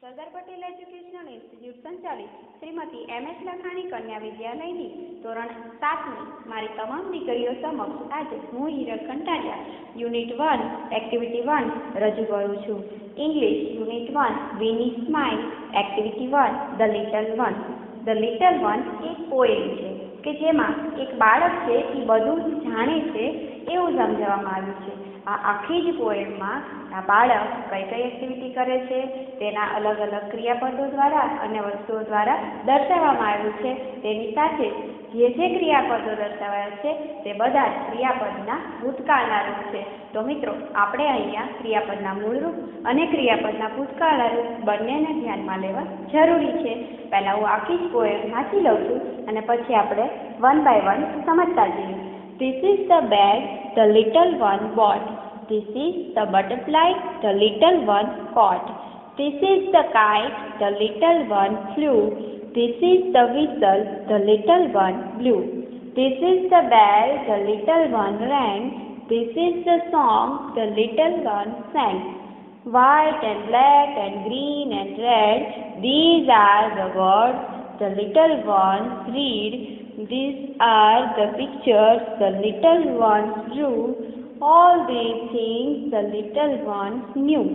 Sardar Patel educational institute સંચાલિત Shrimati M S લખાણી કન્યા વિદ્યાલયની ધોરણ સાતની મારી તમામ દીકરીઓ સમક્ષ આજે હું Hirak Kantaliya, unit one, activity one રજૂ કરું છું. English, unit one વિની smile, activity one, the little one. The little one એક પોએમ છે. કે જેમાં એક બાળક છે એ બધું જ જાણે છે એવું સમજાવવામાં આવ્યું છે. આ આખી જ પોએમમાં આ બાળક કઈ કઈ એક્ટિવિટી કરે છે, તેના અલગ અલગ ક્રિયાપદો દ્વારા અને વસ્તુઓ દ્વારા દર્શાવવામાં આવ્યું છે. તેની સાથે જે જે ક્રિયાપદો દર્શાવાયા છે, તે બધા જ ક્રિયાપદના ભૂતકાળના રૂપ છે. તો મિત્રો, આપણે અહીંયા ક્રિયાપદના મૂળરૂપ અને ક્રિયાપદના ભૂતકાળના રૂપ બંનેને ધ્યાનમાં લેવા જરૂરી છે. પહેલાં હું આખી જ પોએમ વાંચી લઉં છું અને પછી આપણે વન બાય વન સમજતા જઈએ This is the bag the little one bought. This is the butterfly the little one caught. This is the kite the little one flew. This is the whistle the little one blew. This is the bell the little one rang. This is the song the little one sang. White and black and green and red, these are the words the little ones read. These are the pictures the little ones drew. All these things the little ones knew.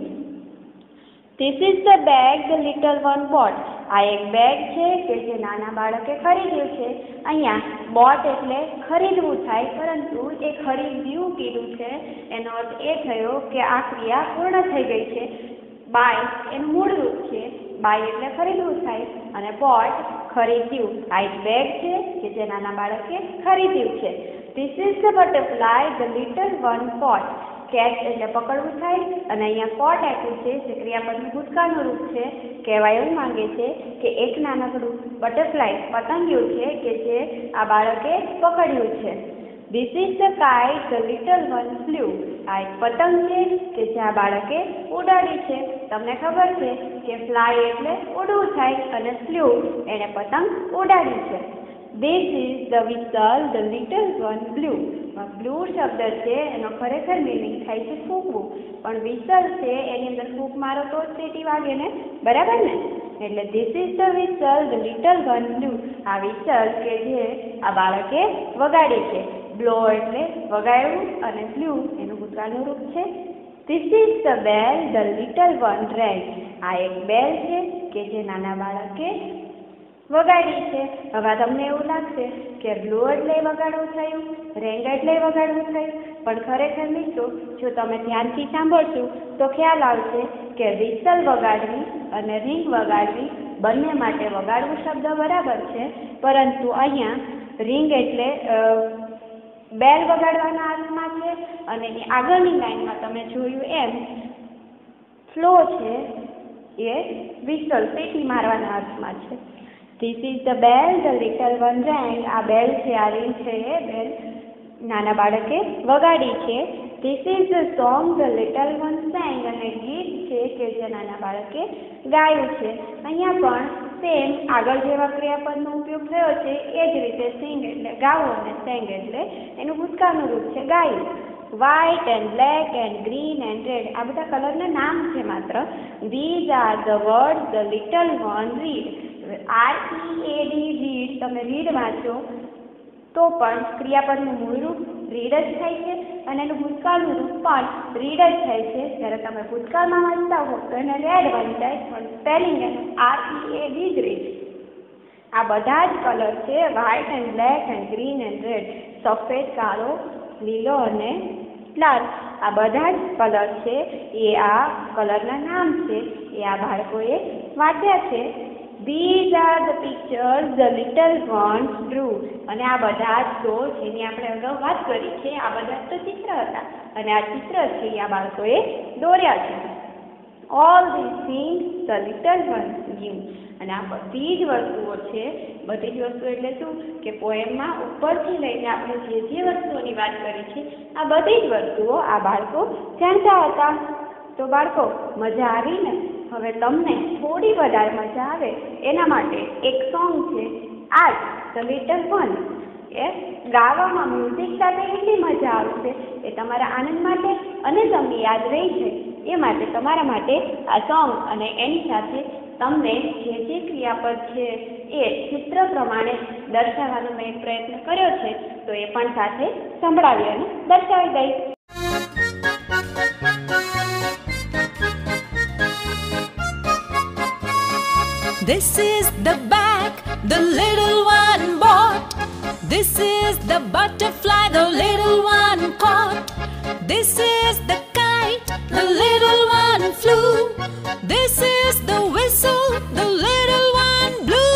This is the bag the little one bought. આ એક bag છે કે જે નાના બાળકે ખરીદ્યું છે અહીંયા બોટ એટલે ખરીદવું થાય, પરંતુ એ ખરીદ્યું કીધું છે, એનો અર્થ એ થયો કે આ ક્રિયા પૂર્ણ થઈ ગઈ છે. બાય એનું મૂળ રૂપ છે. બાય એટલે ખરીદવું થાય અને બોટ ખરીદ્યું. આ એક બેગ છે કે જે નાના બાળકે ખરીદ્યું છે. This is the butterfly the little one caught catch એટલે પકડવું થાય અને અહીંયા કોટ આપ્યું છે જે ક્રિયાપદનું ભૂતકાળનું રૂપ છે. કહેવાય એવું માંગે છે કે એક નાનકડું બટરફ્લાય પતંગિયું છે કે જે આ બાળકે પકડ્યું છે. This is the kite the little one flew આ એક પતંગ છે કે જે આ બાળકે ઉડાડી છે. તમને ખબર છે કે ફ્લાય એટલે ઉડવું થાય અને ફ્લ્યુ એણે પતંગ ઉડાડી છે. This is the whistle, the little one blew. Blew શબ્દ છે એનો ખરેખર મિનિંગ થાય છે ફૂંકવું. પણ વિસલ છે એની અંદર ફૂંક મારો તો જ સીટી વાગે ને? બરાબર ને? એટલે this is the whistle the little one blew આ વિસલ કે જે આ બાળકે વગાડે છે. બ્લો એટલે વગાડવું અને બ્લુ એનું કૂતરાનું રૂપ છે. This is the bell the little one red આ એક બેલ છે કે જે નાના બાળકે વગાડી છે. હવે તમને એવું લાગશે કે બ્લુ એટલે વગાડવું થયું રેડ એટલે વગાડવું થયું. પણ ખરેખર મિત્રો, જો તમે ધ્યાનથી સાંભળશો, તો ખ્યાલ આવશે કે વિસલ વગાડવી અને રિંગ વગાડવી બંને માટે વગાડવું શબ્દ બરાબર છે. પરંતુ અહીંયા રિંગ એટલે બેલ વગાડવાના અર્થમાં છે અને એની આગળની લાઈનમાં તમે જોયું એમ, ફ્લો છે એ વિસલ પેટી મારવાના અર્થમાં છે. This is the bell the little one rang આ બેલ છે, આ રિંગ છે, એ બેલ નાના બાળકે વગાડી છે. This is the song the little one sang અને ગીત છે કે જે નાના બાળકે ગાયું છે. અહીંયા પણ સેમ આગળ જેવા ક્રિયાપદનો ઉપયોગ થયો છે. એ જ રીતે સિંગ એટલે ગાવું અને સેંગ એટલે એનું ભૂતકાળનું રૂપ છે ગાયું. White and black and green and red આ બધા કલરના નામ છે માત્ર. These are the word the little one read R E A D read તમે રીડ વાંચો, તો પણ ક્રિયાપદનું મૂળરૂપ રીડ જ થાય છે અને એનું ભૂતકાળનું રૂપ પણ રીડ જ થાય છે. જ્યારે તમે ભૂતકાળમાં વાંચતા હો, તો એને રેડ વાંચાય પણ સ્પેલિંગ એનું આર ઈ એ ડી જ રીડ આ બધા જ કલર છે white and black and green and red સફેદ, કાળો, લીલો અને લાલ. આ બધા જ કલર છે. એ આ કલરના નામ છે. એ આ બાળકોએ વાંચ્યા છે. These are the pictures the little ones drew અને આ બધા જ તો જેની આપણે અગાઉ વાત કરી છે, આ બધા તો ચિત્ર હતા. અને આ ચિત્ર છે, એ આ બાળકોએ દોર્યા છે. All these things the little ones give અને આ બધી જ વસ્તુઓ છે, બધી જ વસ્તુ એટલે શું? કે પોએમમાં ઉપરથી લઈને આપણે જે જે વસ્તુઓની વાત કરી છે, આ બધી જ વસ્તુઓ આ બાળકો જાણતા હતા. તો બાળકો, મજા આવી ને? હવે તમને થોડી વધારે મજા આવે એના માટે એક સોંગ છે, આજ ધ લિટલ વન. એ ગાવામાં મ્યુઝિક સાથે એટલી મજા આવશે એ તમારા આનંદ માટે અને તમને યાદ રહી છે એ માટે તમારા માટે આ સોંગ અને એની સાથે તમને જે જે ક્રિયાપદ છે એ ચિત્ર પ્રમાણે દર્શાવવાનો મેં પ્રયત્ન કર્યો છે, તો એ પણ સાથે સંભળાવી અને દર્શાવી દઈશ. This is the bag the little one bought. This is the butterfly the little one caught. This is the kite the little one flew. This is the whistle the little one blew.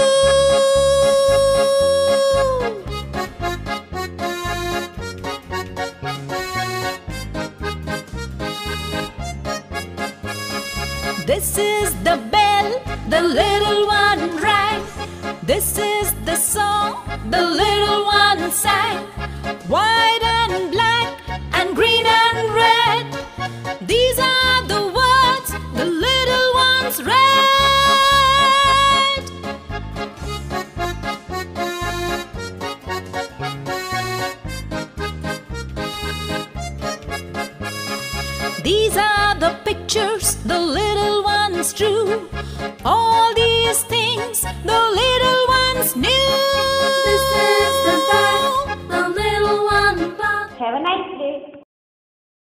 This is the bell the little one rang. This is the song the little one sang. White and black and green and red. These are the words the little ones read. These are the pictures the little is true. All these things the little ones knew. This is the fact, the little one. Have a nice day.